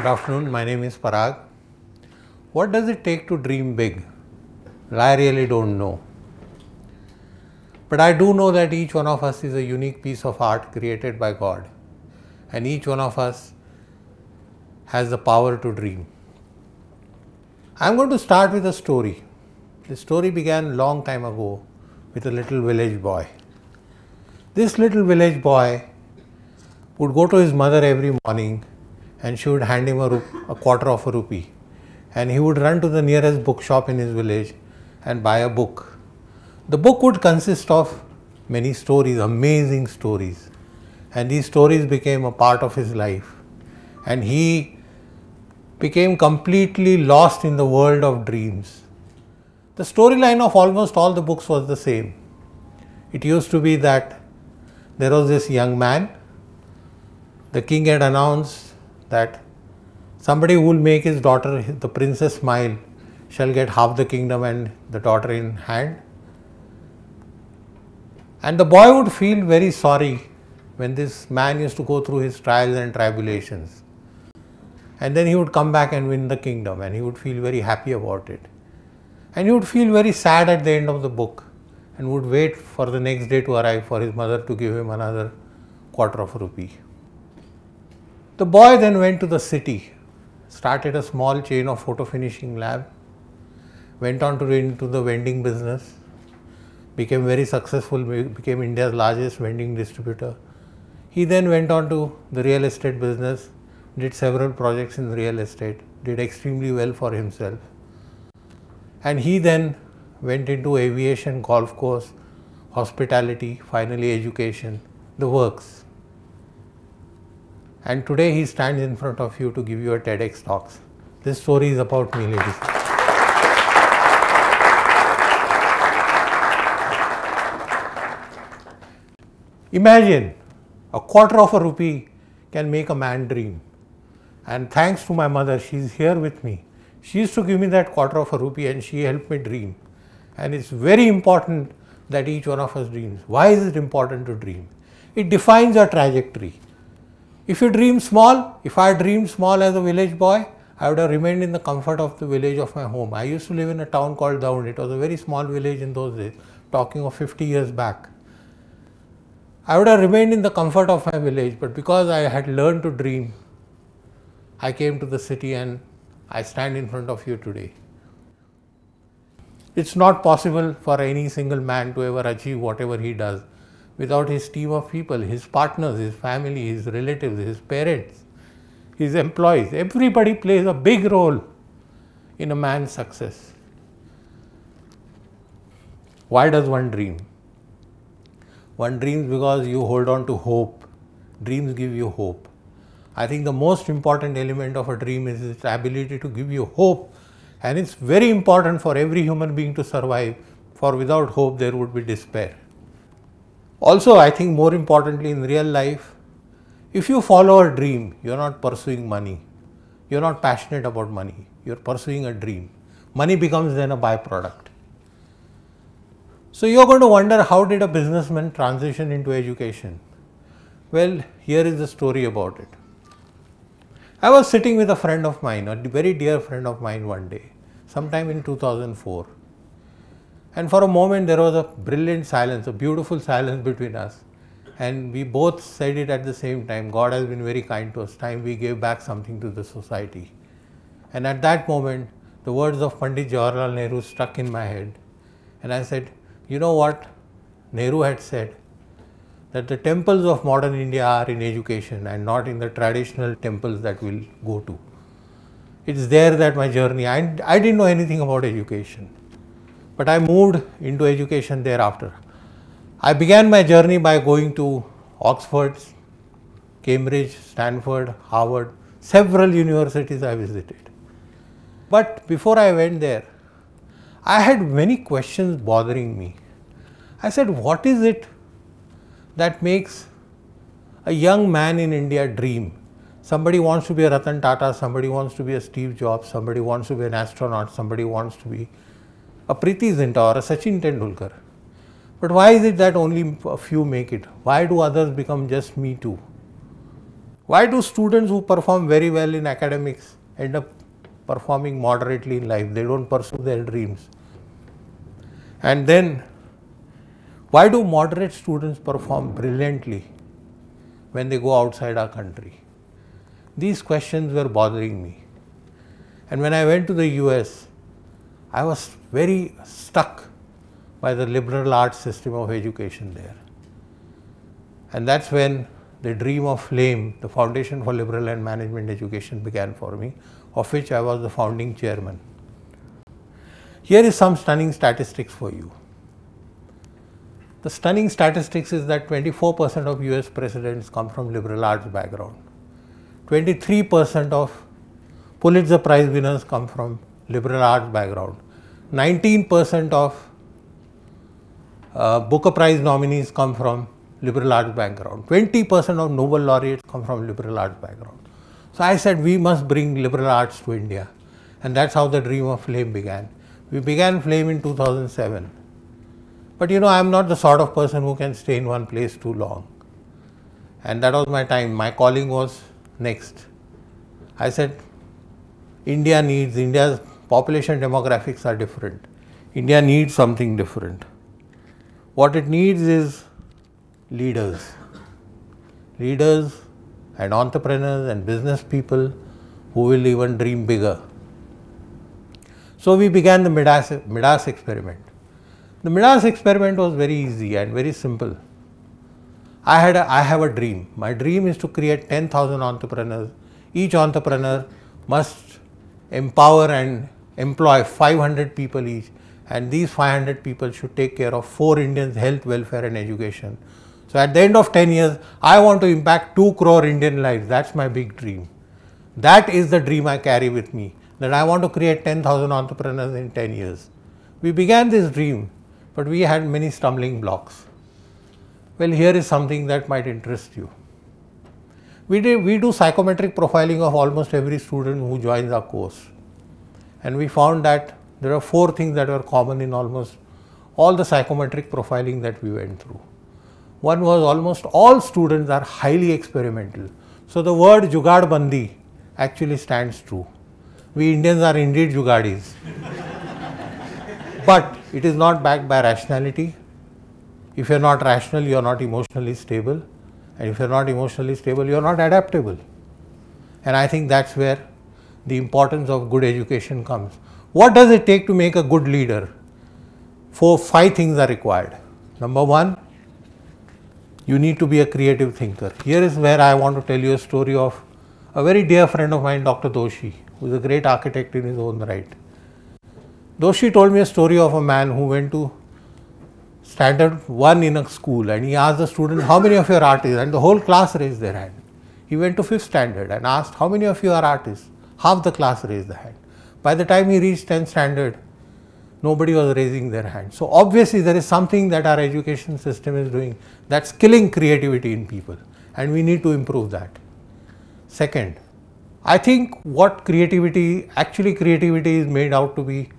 Good afternoon, my name is Parag. What does it take to dream big? I really don't know. But I do know that each one of us is a unique piece of art created by God, and each one of us has the power to dream. I'm going to start with a story. The story began long time ago with a little village boy. This little village boy would go to his mother every morning and she would hand him a, a, quarter of a rupee and he would run to the nearest bookshop in his village and buy a book. The book would consist of many stories, amazing stories, and these stories became a part of his life. And he became completely lost in the world of dreams. The storyline of almost all the books was the same. It used to be that there was this young man, the king had announced that somebody who will make his daughter, the princess, smile shall get half the kingdom and the daughter in hand. And the boy would feel very sorry when this man used to go through his trials and tribulations. And then he would come back and win the kingdom and he would feel very happy about it. And he would feel very sad at the end of the book and would wait for the next day to arrive for his mother to give him another quarter of a rupee. The boy then went to the city, started a small chain of photo finishing lab, went on to into the vending business, became very successful, became India's largest vending distributor. He then went on to the real estate business, did several projects in real estate, did extremely well for himself. And he then went into aviation, golf course, hospitality, finally education, the works and today he stands in front of you to give you a TEDx talks. This story is about me, ladies. Imagine a quarter of a rupee can make a man dream. And thanks to my mother, she is here with me. She used to give me that quarter of a rupee and she helped me dream. And it's very important that each one of us dreams. Why is it important to dream? It defines our trajectory. If you dream small, if I dreamed small as a village boy, I would have remained in the comfort of the village of my home. I used to live in a town called Daund. It was a very small village in those days, talking of 50 years back. I would have remained in the comfort of my village, but because I had learned to dream, I came to the city and I stand in front of you today. It's not possible for any single man to ever achieve whatever he does without his team of people, his partners, his family, his relatives, his parents, his employees. Everybody plays a big role in a man's success. Why does one dream? One dreams because you hold on to hope. Dreams give you hope. I think the most important element of a dream is its ability to give you hope. And it's very important for every human being to survive, for without hope, there would be despair. Also, I think more importantly in real life, if you follow a dream, you are not pursuing money. You are not passionate about money. You are pursuing a dream. Money becomes then a byproduct. So, you are going to wonder how did a businessman transition into education? Well, here is the story about it. I was sitting with a friend of mine, a very dear friend of mine one day, sometime in 2004. And for a moment, there was a brilliant silence, a beautiful silence between us. And we both said it at the same time God has been very kind to us. Time we gave back something to the society. And at that moment, the words of Pandit Jawaharlal Nehru struck in my head. And I said, You know what? Nehru had said that the temples of modern India are in education and not in the traditional temples that we'll go to. It's there that my journey, I, I didn't know anything about education. But I moved into education thereafter. I began my journey by going to Oxford, Cambridge, Stanford, Harvard, several universities I visited. But before I went there, I had many questions bothering me. I said, What is it that makes a young man in India dream? Somebody wants to be a Ratan Tata, somebody wants to be a Steve Jobs, somebody wants to be an astronaut, somebody wants to be a Preity Zinta or a Sachin Tendulkar. But why is it that only a few make it? Why do others become just me too? Why do students who perform very well in academics end up performing moderately in life? They don't pursue their dreams. And then, why do moderate students perform brilliantly when they go outside our country? These questions were bothering me. And when I went to the US, I was very stuck by the liberal arts system of education there. And that's when the dream of FLAME, the Foundation for Liberal and Management Education, began for me, of which I was the founding chairman. Here is some stunning statistics for you. The stunning statistics is that 24% of US presidents come from liberal arts background. 23% of Pulitzer Prize winners come from liberal arts background. 19% of uh, Booker Prize nominees come from liberal arts background. 20% of Nobel laureates come from liberal arts background. So I said we must bring liberal arts to India and that's how the dream of FLAME began. We began FLAME in 2007. But you know, I am not the sort of person who can stay in one place too long. And that was my time. My calling was next. I said, India needs, India's population demographics are different. India needs something different. What it needs is leaders. Leaders and entrepreneurs and business people who will even dream bigger. So we began the Midas, Midas experiment. The Midas experiment was very easy and very simple. I had a, I have a dream. My dream is to create 10,000 entrepreneurs. Each entrepreneur must empower and employ 500 people each and these 500 people should take care of four Indians health, welfare and education. So at the end of 10 years, I want to impact 2 crore Indian lives. That's my big dream. That is the dream I carry with me, that I want to create 10,000 entrepreneurs in 10 years. We began this dream, but we had many stumbling blocks. Well, here is something that might interest you. We, did, we do psychometric profiling of almost every student who joins our course. And we found that there are four things that were common in almost all the psychometric profiling that we went through. One was almost all students are highly experimental. So the word Jugad Bandi actually stands true. We Indians are indeed Jugadis. but it is not backed by rationality. If you are not rational, you are not emotionally stable. And if you are not emotionally stable, you are not adaptable. And I think that's where the importance of good education comes. What does it take to make a good leader? Four, five things are required. Number one, you need to be a creative thinker. Here is where I want to tell you a story of a very dear friend of mine, Dr. Doshi, who is a great architect in his own right. Doshi told me a story of a man who went to standard one in a school and he asked the student, how many of you are artists? And the whole class raised their hand. He went to fifth standard and asked, how many of you are artists? Half the class raised the hand. By the time he reached 10th standard, nobody was raising their hand. So obviously there is something that our education system is doing that's killing creativity in people and we need to improve that. Second, I think what creativity, actually creativity is made out to be,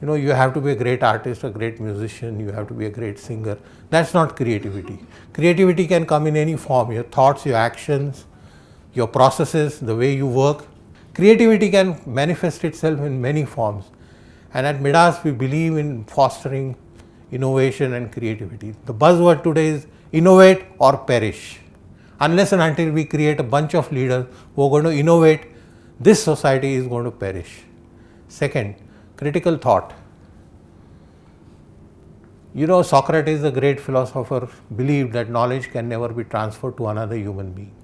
you know, you have to be a great artist, a great musician, you have to be a great singer. That's not creativity. Creativity can come in any form, your thoughts, your actions, your processes, the way you work. Creativity can manifest itself in many forms. And at Midas, we believe in fostering innovation and creativity. The buzzword today is innovate or perish. Unless and until we create a bunch of leaders who are going to innovate, this society is going to perish. Second, critical thought. You know, Socrates, the great philosopher, believed that knowledge can never be transferred to another human being.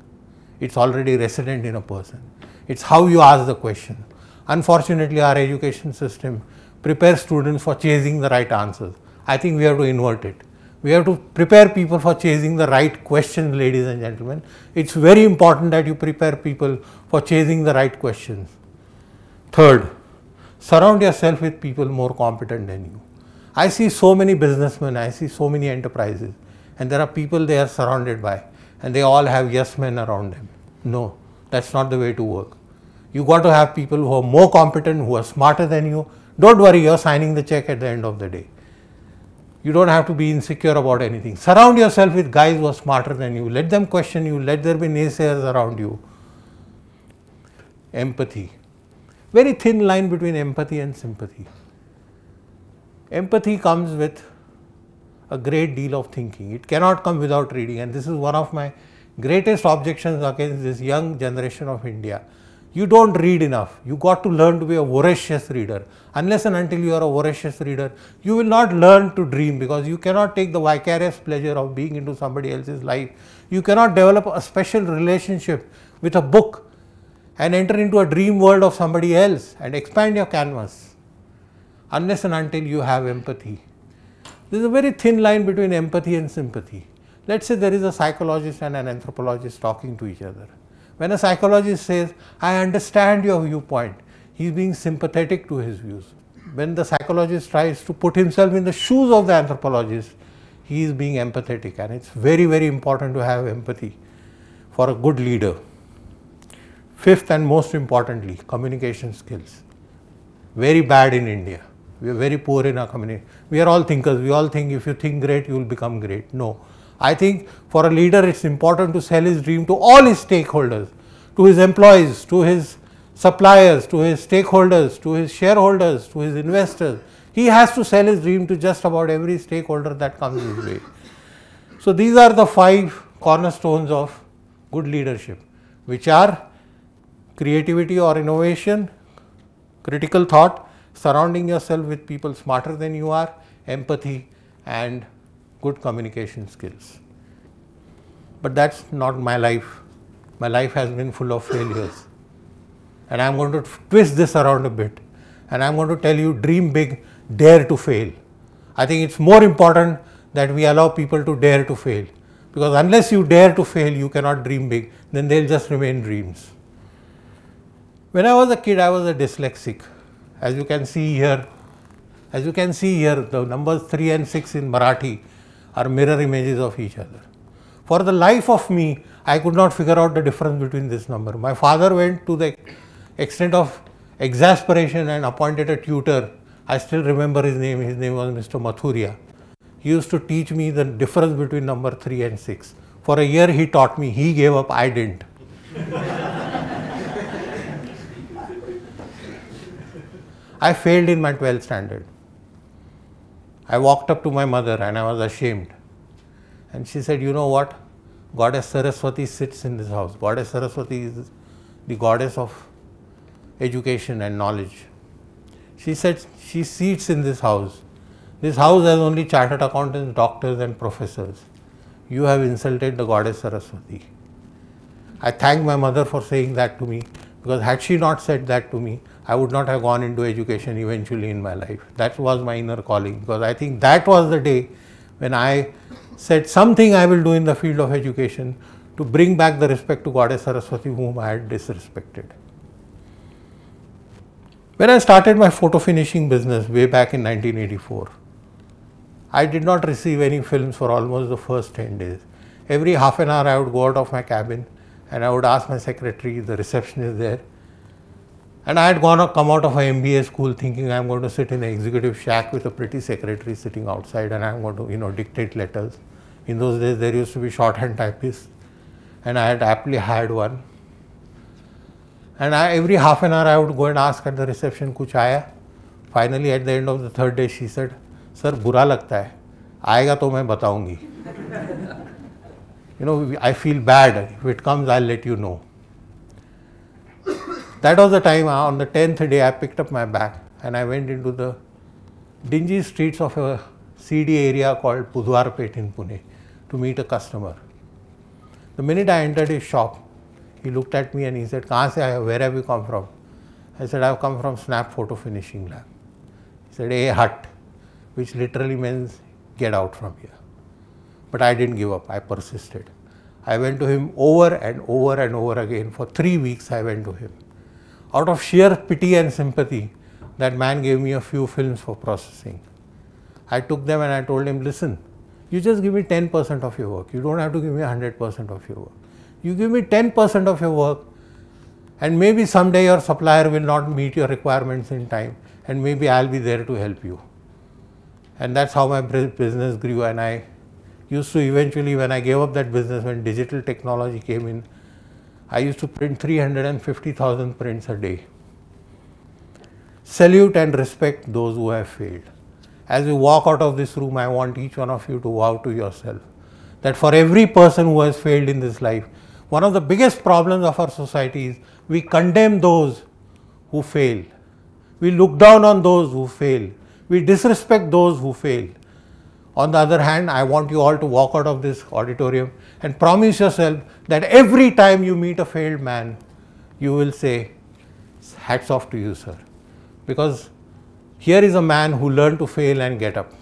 It's already resident in a person. It's how you ask the question. Unfortunately, our education system prepares students for chasing the right answers. I think we have to invert it. We have to prepare people for chasing the right questions, ladies and gentlemen. It's very important that you prepare people for chasing the right questions. Third, surround yourself with people more competent than you. I see so many businessmen, I see so many enterprises, and there are people they are surrounded by, and they all have yes men around them. No, That's not the way to work. You got to have people who are more competent, who are smarter than you. Don't worry, you're signing the check at the end of the day. You don't have to be insecure about anything. Surround yourself with guys who are smarter than you. Let them question you. Let there be naysayers around you. Empathy. Very thin line between empathy and sympathy. Empathy comes with a great deal of thinking. It cannot come without reading, and this is one of my greatest objections against this young generation of India you don't read enough. You got to learn to be a voracious reader. Unless and until you are a voracious reader, you will not learn to dream because you cannot take the vicarious pleasure of being into somebody else's life. You cannot develop a special relationship with a book and enter into a dream world of somebody else and expand your canvas unless and until you have empathy. There is a very thin line between empathy and sympathy. Let's say there is a psychologist and an anthropologist talking to each other. When a psychologist says, I understand your viewpoint, he is being sympathetic to his views. When the psychologist tries to put himself in the shoes of the anthropologist, he is being empathetic and it's very, very important to have empathy for a good leader. Fifth and most importantly, communication skills. Very bad in India. We are very poor in our community. We are all thinkers. We all think if you think great, you will become great. No. I think for a leader it's important to sell his dream to all his stakeholders, to his employees, to his suppliers, to his stakeholders, to his shareholders, to his investors. He has to sell his dream to just about every stakeholder that comes his way. So these are the five cornerstones of good leadership, which are creativity or innovation, critical thought, surrounding yourself with people smarter than you are, empathy and good communication skills. But that's not my life. My life has been full of failures. And I'm going to twist this around a bit. And I'm going to tell you dream big, dare to fail. I think it's more important that we allow people to dare to fail. Because unless you dare to fail, you cannot dream big, then they'll just remain dreams. When I was a kid, I was a dyslexic. As you can see here, as you can see here, the numbers 3 and 6 in Marathi are mirror images of each other. For the life of me, I could not figure out the difference between this number. My father went to the extent of exasperation and appointed a tutor. I still remember his name, his name was Mr. Mathuria. He used to teach me the difference between number 3 and 6. For a year he taught me, he gave up, I didn't. I failed in my 12th standard. I walked up to my mother and I was ashamed. And she said, You know what? Goddess Saraswati sits in this house. Goddess Saraswati is the goddess of education and knowledge. She said, She sits in this house. This house has only chartered accountants, doctors, and professors. You have insulted the goddess Saraswati. I thank my mother for saying that to me because had she not said that to me, I would not have gone into education eventually in my life. That was my inner calling because I think that was the day when I said something I will do in the field of education to bring back the respect to Goddess Saraswati whom I had disrespected. When I started my photo finishing business way back in 1984, I did not receive any films for almost the first 10 days. Every half an hour I would go out of my cabin and I would ask my secretary, the receptionist there. And I had gone or come out of an MBA school thinking I'm going to sit in an executive shack with a pretty secretary sitting outside and I'm going to, you know, dictate letters. In those days, there used to be shorthand typists, and I had aptly hired one. And I, every half an hour, I would go and ask at the reception, kuch aaya? Finally, at the end of the third day, she said, sir, bura lagta hai. Aayega to main bataungi you know, I feel bad. If it comes, I'll let you know. That was the time uh, on the 10th day I picked up my bag and I went into the dingy streets of a seedy area called Budhwar Peth in Pune to meet a customer. The minute I entered his shop, he looked at me and he said, se aaya? Where have you come from? I said, I have come from Snap Photo Finishing Lab. He said, A hut, which literally means get out from here. But I didn't give up, I persisted. I went to him over and over and over again. For three weeks, I went to him. Out of sheer pity and sympathy, that man gave me a few films for processing. I took them and I told him, listen, you just give me 10% of your work. You don't have to give me 100% of your work. You give me 10% of your work, And maybe someday your supplier will not meet your requirements in time, and maybe I'll be there to help you. And that's how my business grew. And I used to eventually, when I gave up that business, when digital technology came in, I used to print 350,000 prints a day. Salute and respect those who have failed. As you walk out of this room, I want each one of you to vow to yourself that for every person who has failed in this life, one of the biggest problems of our society is we condemn those who fail. We look down on those who fail. We disrespect those who fail. On the other hand, I want you all to walk out of this auditorium and promise yourself that every time you meet a failed man, you will say, hats off to you, sir. Because here is a man who learned to fail and get up.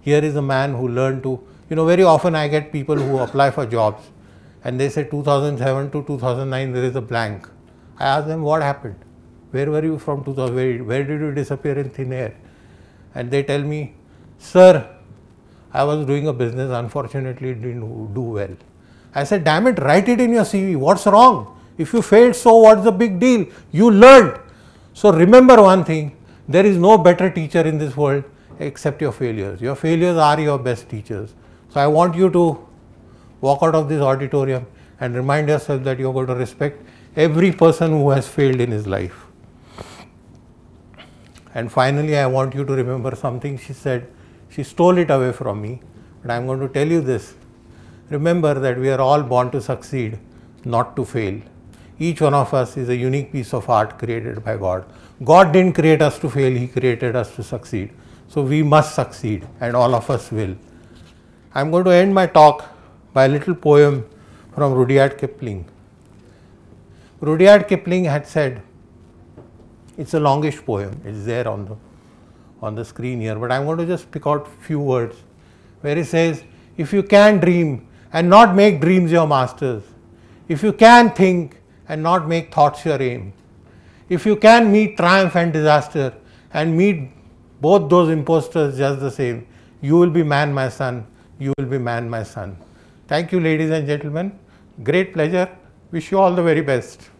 Here is a man who learned to, you know, very often I get people who apply for jobs and they say 2007 to 2009 there is a blank. I ask them what happened? Where were you from 2000? Where, where did you disappear in thin air? And they tell me, sir, I was doing a business, unfortunately it didn't do well. I said, damn it, write it in your CV. What's wrong? If you failed, so what's the big deal? You learned. So remember one thing, there is no better teacher in this world except your failures. Your failures are your best teachers. So I want you to walk out of this auditorium and remind yourself that you're going to respect every person who has failed in his life. And finally, I want you to remember something she said. She stole it away from me, but I'm going to tell you this. Remember that we are all born to succeed, not to fail. Each one of us is a unique piece of art created by God. God didn't create us to fail, He created us to succeed. So we must succeed, and all of us will. I'm going to end my talk by a little poem from Rudyard Kipling. Rudyard Kipling had said, it's a longish poem, it's there on the, on the screen here, but I'm going to just pick out few words where he says, if you can dream and not make dreams your masters, if you can think and not make thoughts your aim, if you can meet triumph and disaster and meet both those impostors just the same, you will be man, my son, you will be man, my son. Thank you, ladies and gentlemen. Great pleasure. Wish you all the very best.